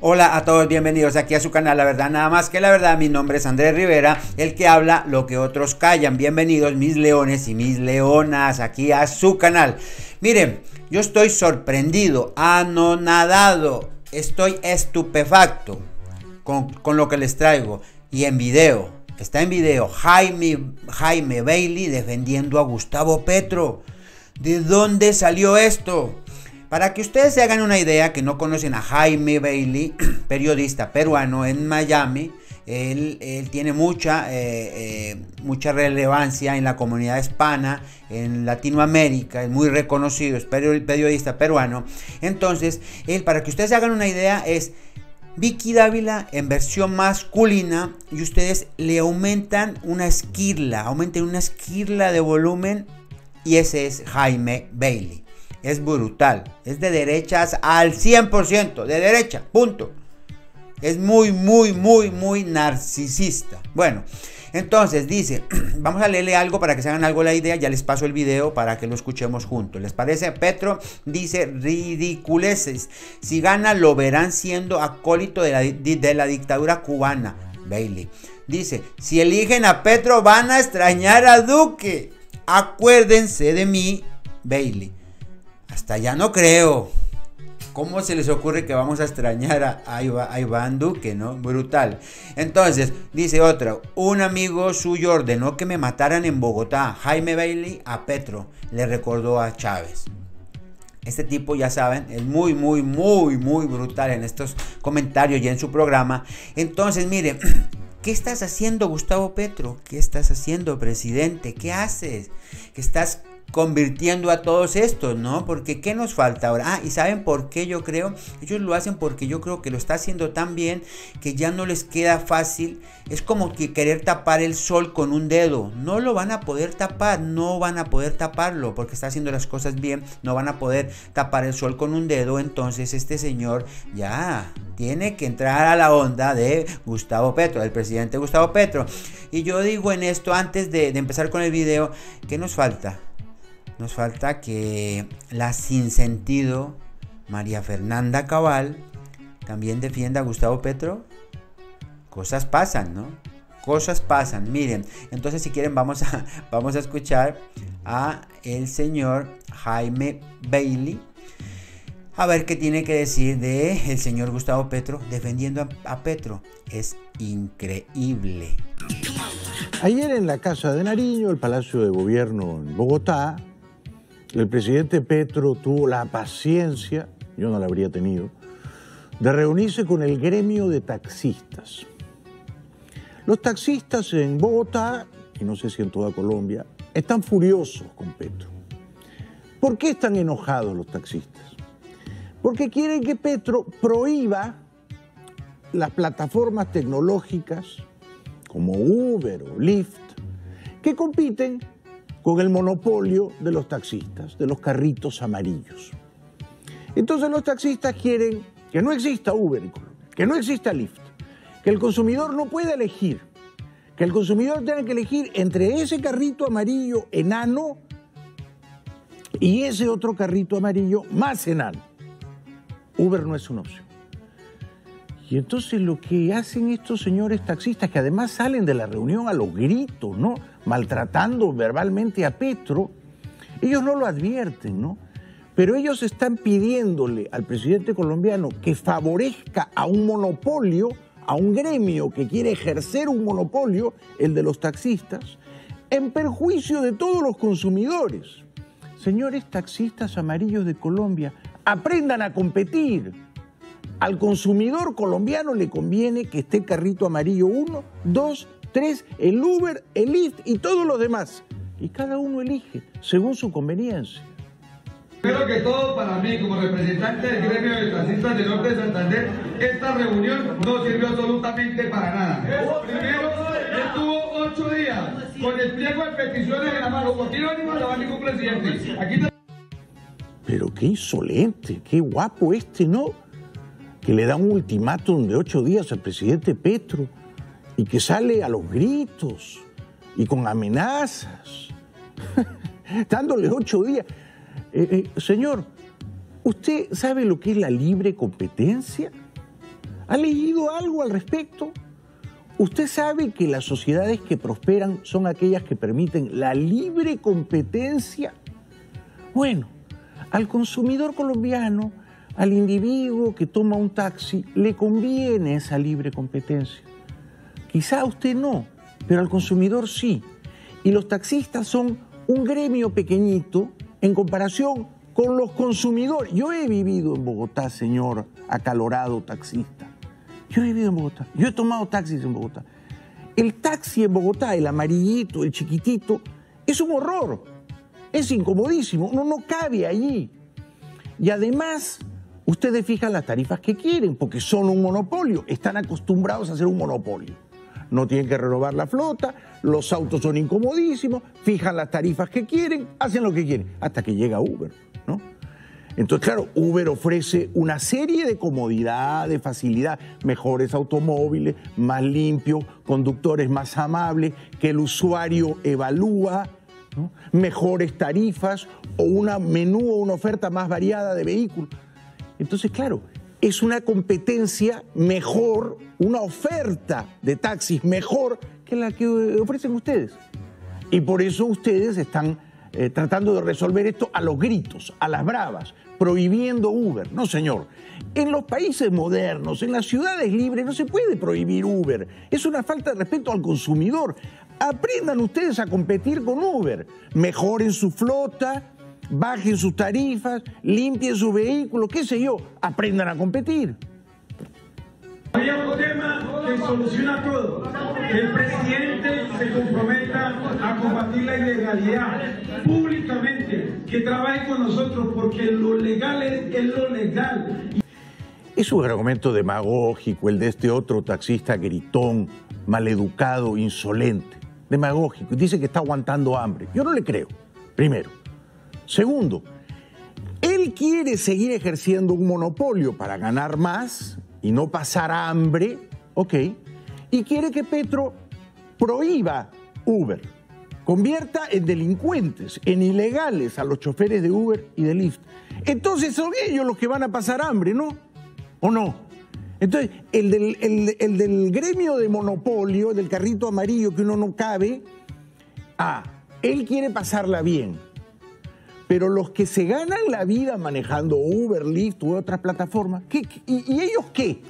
Hola a todos, bienvenidos aquí a su canal La Verdad Nada Más que La Verdad. Mi nombre es Andrés Rivera, el que habla lo que otros callan. Bienvenidos mis leones y mis leonas aquí a su canal. Miren, yo estoy sorprendido, anonadado, estoy estupefacto con, con lo que les traigo y en video. Está en video Jaime, Jaime Bailey defendiendo a Gustavo Petro. ¿De dónde salió esto? Para que ustedes se hagan una idea, que no conocen a Jaime Bailey, periodista peruano en Miami, él, tiene mucha, eh, eh, mucha relevancia en la comunidad hispana, en Latinoamérica, es muy reconocido, es periodista peruano. Entonces, él, para que ustedes se hagan una idea, es Vicky Dávila en versión masculina y ustedes le aumentan una esquirla, aumenten una esquirla de volumen y ese es Jaime Bailey. Es brutal, es de derechas al 100%, de derecha, punto. Es muy, muy, muy, muy narcisista. Bueno, entonces dice, vamos a leerle algo para que se hagan algo la idea, ya les paso el video para que lo escuchemos juntos. ¿Les parece? Petro dice ridiculeces. Si gana lo verán siendo acólito de la, de la dictadura cubana. Bailey. Dice, si eligen a Petro van a extrañar a Duque. Acuérdense de mí, Bailey. Hasta ya no creo. ¿Cómo se les ocurre que vamos a extrañar a, Iván Duque, no? Brutal. Entonces, dice otra, un amigo suyo ordenó que me mataran en Bogotá. Jaime Bailey a Petro, le recordó a Chávez. Este tipo, ya saben, es muy, muy, muy, muy brutal en estos comentarios y en su programa. Entonces, mire, ¿qué estás haciendo, Gustavo Petro? ¿Qué estás haciendo, presidente? ¿Qué haces? Que estás convirtiendo a todos estos, ¿no? Porque ¿qué nos falta ahora? Ah, y ¿saben por qué yo creo? Ellos lo hacen porque yo creo que lo está haciendo tan bien que ya no les queda fácil. Es como que querer tapar el sol con un dedo. No lo van a poder tapar, no van a poder taparlo porque está haciendo las cosas bien. No van a poder tapar el sol con un dedo. Entonces este señor ya tiene que entrar a la onda de Gustavo Petro, del presidente Gustavo Petro. Y yo digo en esto, antes de, de empezar con el video, ¿qué nos falta? Nos falta que la sin sentido María Fernanda Cabal también defienda a Gustavo Petro. Cosas pasan, ¿no? Cosas pasan. Miren, entonces si quieren vamos a, vamos a escuchar a el señor Jaime Bailey. A ver qué tiene que decir de el señor Gustavo Petro defendiendo a, a Petro. Es increíble. Ayer en la Casa de Nariño, el Palacio de Gobierno en Bogotá, el presidente Petro tuvo la paciencia, yo no la habría tenido, de reunirse con el gremio de taxistas. Los taxistas en Bogotá, y no sé si en toda Colombia, están furiosos con Petro. ¿Por qué están enojados los taxistas? Porque quieren que Petro prohíba las plataformas tecnológicas como Uber o Lyft, que compiten con el monopolio de los taxistas, de los carritos amarillos. Entonces los taxistas quieren que no exista Uber, que no exista Lyft, que el consumidor no pueda elegir, que el consumidor tenga que elegir entre ese carrito amarillo enano y ese otro carrito amarillo más enano. Uber no es una opción. Y entonces lo que hacen estos señores taxistas, que además salen de la reunión a los gritos, ¿no? Maltratando verbalmente a Petro, ellos no lo advierten, ¿no? Pero ellos están pidiéndole al presidente colombiano que favorezca a un monopolio, a un gremio que quiere ejercer un monopolio, el de los taxistas, en perjuicio de todos los consumidores. Señores taxistas amarillos de Colombia, aprendan a competir al consumidor colombiano le conviene que esté carrito amarillo 1, 2, 3, el Uber, el Lyft y todos los demás. Y cada uno elige según su conveniencia. Primero que todo, para mí, como representante del gremio de taxistas del norte de Santander, esta reunión no sirvió absolutamente para nada. Primero, estuvo ocho días con el pliego de peticiones en la mano. ¿Por qué no a ningún presidente? Aquí Pero qué insolente, qué guapo este, ¿no? Que le da un ultimátum de ocho días al presidente Petro y que sale a los gritos y con amenazas, dándole ocho días. Eh, eh, señor, ¿usted sabe lo que es la libre competencia? ¿Ha leído algo al respecto? Usted sabe que las sociedades que prosperan son aquellas que permiten la libre competencia. Bueno, al consumidor colombiano, al individuo que toma un taxi, le conviene esa libre competencia. Quizá a usted no, pero al consumidor sí. Y los taxistas son un gremio pequeñito en comparación con los consumidores. Yo he vivido en Bogotá, señor acalorado taxista. Yo he vivido en Bogotá. Yo he tomado taxis en Bogotá. El taxi en Bogotá, el amarillito, el chiquitito, es un horror. Es incomodísimo. Uno no cabe allí. Y además, ustedes fijan las tarifas que quieren, porque son un monopolio. Están acostumbrados a hacer un monopolio. No tienen que renovar la flota, los autos son incomodísimos, fijan las tarifas que quieren, hacen lo que quieren, hasta que llega Uber, ¿no? Entonces, claro, Uber ofrece una serie de comodidad, de facilidad, mejores automóviles, más limpios, conductores más amables, que el usuario evalúa, mejores tarifas o una menú o una oferta más variada de vehículos. Entonces, claro, es una competencia mejor, una oferta de taxis mejor que la que ofrecen ustedes. Y por eso ustedes están eh, tratando de resolver esto a los gritos, a las bravas, prohibiendo Uber. No, señor. En los países modernos, en las ciudades libres, no se puede prohibir Uber. Es una falta de respeto al consumidor. Aprendan ustedes a competir con Uber. Mejoren su flota, bajen sus tarifas, limpien su vehículo, qué sé yo. Aprendan a competir. Hay un tema que soluciona todo. Que el presidente se comprometa a combatir la ilegalidad públicamente, que trabaje con nosotros, porque lo legal es, lo legal. Es un argumento demagógico el de este otro taxista gritón, maleducado, insolente. Demagógico. Dice que está aguantando hambre. Yo no le creo. Primero. Segundo, él quiere seguir ejerciendo un monopolio para ganar más y no pasar hambre, ¿ok? Y quiere que Petro prohíba Uber, convierta en delincuentes, en ilegales a los choferes de Uber y de Lyft. Entonces son ellos los que van a pasar hambre, ¿no? ¿O no? Entonces, el del, el del gremio de monopolio, del carrito amarillo que uno no cabe, ah, él quiere pasarla bien. Pero los que se ganan la vida manejando Uber, Lyft u otras plataformas, y, ellos qué?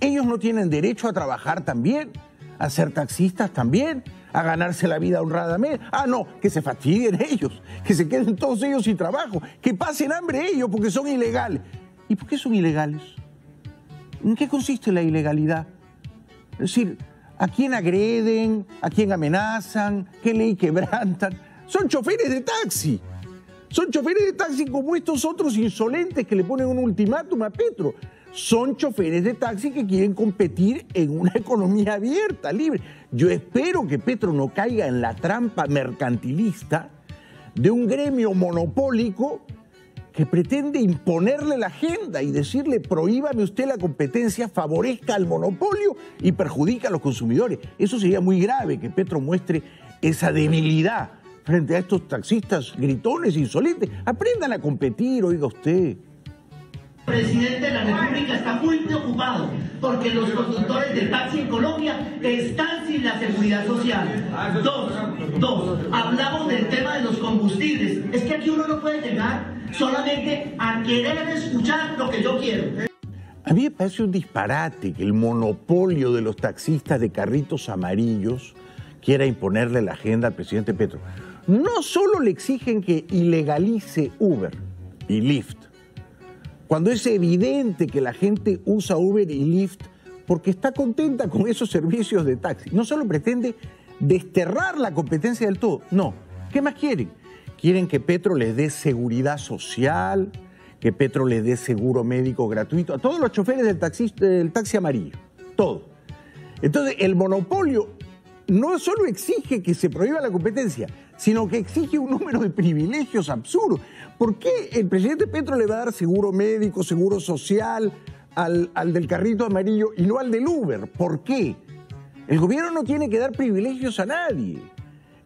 ¿Ellos no tienen derecho a trabajar también? ¿A ser taxistas también? ¿A ganarse la vida honradamente? Ah, no, que se fastidien ellos, que se queden todos ellos sin trabajo, que pasen hambre ellos porque son ilegales. ¿Y por qué son ilegales? ¿En qué consiste la ilegalidad? Es decir, ¿a quién agreden? ¿A quién amenazan? ¿Qué ley quebrantan? Son choferes de taxi. Son choferes de taxi como estos otros insolentes que le ponen un ultimátum a Petro. Son choferes de taxi que quieren competir en una economía abierta, libre. Yo espero que Petro no caiga en la trampa mercantilista de un gremio monopólico que pretende imponerle la agenda y decirle prohíbame usted la competencia, favorezca al monopolio y perjudica a los consumidores. Eso sería muy grave que Petro muestre esa debilidad frente a estos taxistas gritones, insolentes. Aprendan a competir, oiga usted. El presidente de la República está muy preocupado porque los conductores de taxi en Colombia están sin la seguridad social. Dos, dos, hablamos del tema de los combustibles. Es que aquí uno no puede llegar solamente a querer escuchar lo que yo quiero. A mí me parece un disparate que el monopolio de los taxistas de carritos amarillos quiera imponerle la agenda al presidente Petro no solo le exigen que ilegalice Uber y Lyft, cuando es evidente que la gente usa Uber y Lyft porque está contenta con esos servicios de taxi, no solo pretende desterrar la competencia del todo, no. ¿Qué más quieren? Quieren que Petro les dé seguridad social, que Petro les dé seguro médico gratuito a todos los choferes del taxi, del taxi amarillo, todo. Entonces, el monopolio no solo exige que se prohíba la competencia, sino que exige un número de privilegios absurdos. ¿Por qué el presidente Petro le va a dar seguro médico, seguro social al, del carrito amarillo y no al del Uber? ¿Por qué? El gobierno no tiene que dar privilegios a nadie.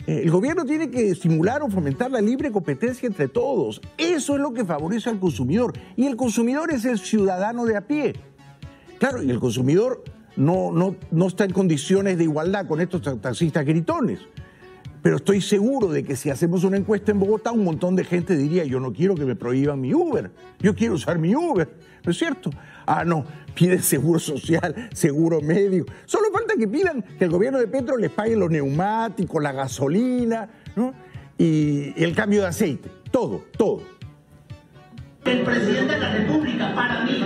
Eh, el gobierno tiene que estimular o fomentar la libre competencia entre todos. Eso es lo que favorece al consumidor. Y el consumidor es el ciudadano de a pie. Claro, y el consumidor no, no, no está en condiciones de igualdad con estos taxistas gritones. Pero estoy seguro de que si hacemos una encuesta en Bogotá, un montón de gente diría, yo no quiero que me prohíban mi Uber, yo quiero usar mi Uber, ¿no es cierto? Ah, no, piden seguro social, seguro médico. Solo falta que pidan que el gobierno de Petro les pague los neumáticos, la gasolina, ¿no? Y el cambio de aceite, todo, todo. Presidente de la República, para mí,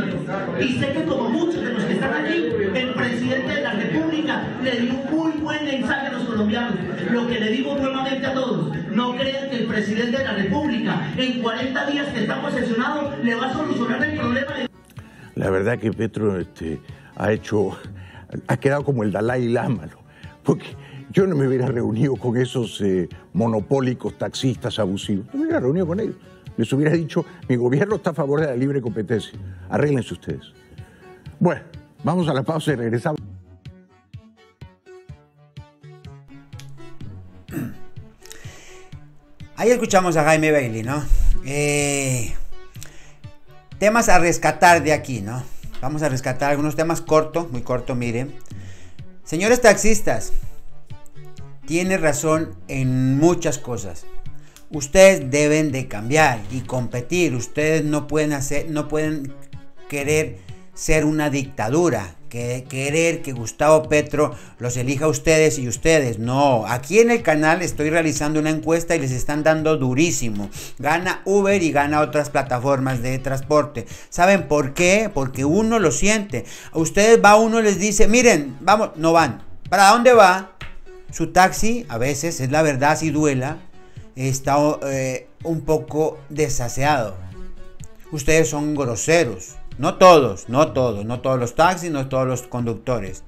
y sé que como muchos de los que están aquí, el presidente de la República le dio un muy buen mensaje a los colombianos. Lo que le digo nuevamente a todos, no crean que el presidente de la República, en 40 días que está posesionado, le va a solucionar el problema. De... La verdad que Petro este, ha hecho, ha quedado como el Dalai Lama, ¿no? porque yo no me hubiera reunido con esos eh, monopólicos taxistas abusivos, no me hubiera reunido con ellos les hubiera dicho, mi gobierno está a favor de la libre competencia. Arréglense ustedes. Bueno, vamos a la pausa y regresamos. Ahí escuchamos a Jaime Bailey, ¿no? Eh, temas a rescatar de aquí, ¿no? Vamos a rescatar algunos temas cortos, muy cortos, miren. Señores taxistas, tiene razón en muchas cosas. Ustedes deben de cambiar y competir. Ustedes no pueden hacer, no pueden querer ser una dictadura, que querer que Gustavo Petro los elija a ustedes y ustedes. No, aquí en el canal estoy realizando una encuesta y les están dando durísimo. Gana Uber y gana otras plataformas de transporte. ¿Saben por qué? Porque uno lo siente. A ustedes va uno les dice, miren, vamos, no van. ¿Para dónde va? Su taxi, a veces, es la verdad, si duela, está eh, un poco desaseado. Ustedes son groseros. No todos, no todos, no todos los taxis, no todos los conductores.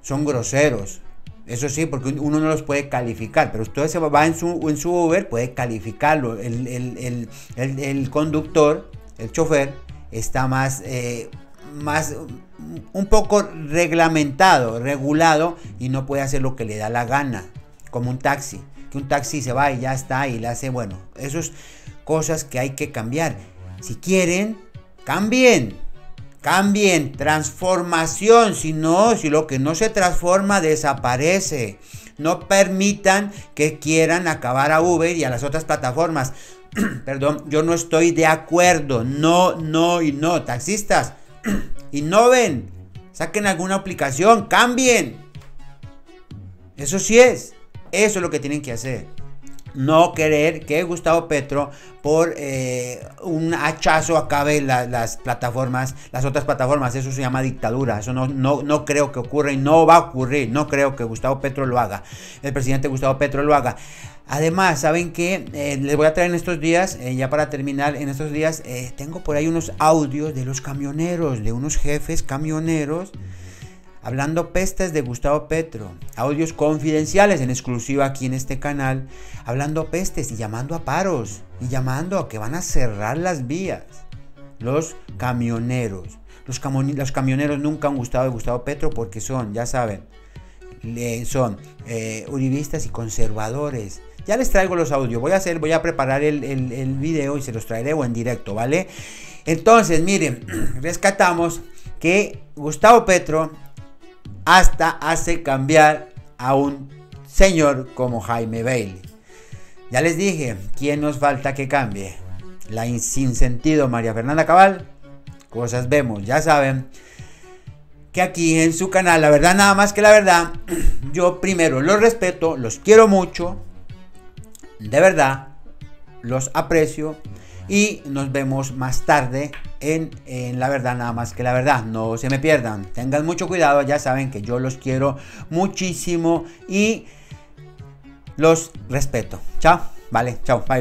Son groseros. Eso sí, porque uno no los puede calificar, pero usted se va en su, en su Uber, puede calificarlo. El, conductor, el chofer, está más, eh, más, un poco reglamentado, regulado y no puede hacer lo que le da la gana, como un taxi que un taxi se va y ya está y le hace, bueno, esas cosas que hay que cambiar. Si quieren, cambien. Cambien, transformación, si no, si lo que no se transforma desaparece. No permitan que quieran acabar a Uber y a las otras plataformas. Perdón, yo no estoy de acuerdo. No, no y no. Taxistas, innoven. Saquen alguna aplicación, cambien. Eso sí es. Eso es lo que tienen que hacer. No querer que Gustavo Petro por eh, un hachazo acabe las plataformas, las otras plataformas. Eso se llama dictadura. Eso no, no, no, creo que ocurra y no va a ocurrir. No creo que Gustavo Petro lo haga. El presidente Gustavo Petro lo haga. Además, ¿saben que eh, les voy a traer en estos días, eh, ya para terminar, en estos días tengo por ahí unos audios de los camioneros, de unos jefes camioneros hablando pestes de Gustavo Petro, audios confidenciales en exclusiva aquí en este canal, hablando pestes y llamando a paros y llamando a que van a cerrar las vías. Los camioneros. Los, camioneros nunca han gustado de Gustavo Petro porque son, ya saben, son eh, uribistas y conservadores. Ya les traigo los audios. Voy a hacer, voy a preparar el, el video y se los traeré o en directo, ¿vale? Entonces, miren, rescatamos que Gustavo Petro hasta hace cambiar a un señor como Jaime Bailey. Ya les dije, ¿quién nos falta que cambie? La sin sentido María Fernanda Cabal. Cosas vemos, ya saben que aquí en su canal, la verdad nada más que la verdad, yo primero los respeto, los quiero mucho, de verdad, los aprecio y nos vemos más tarde en, La Verdad Nada más que la verdad. No se me pierdan. Tengan mucho cuidado. Ya saben que yo los quiero muchísimo y los respeto. Chao. Vale, chao. Bye.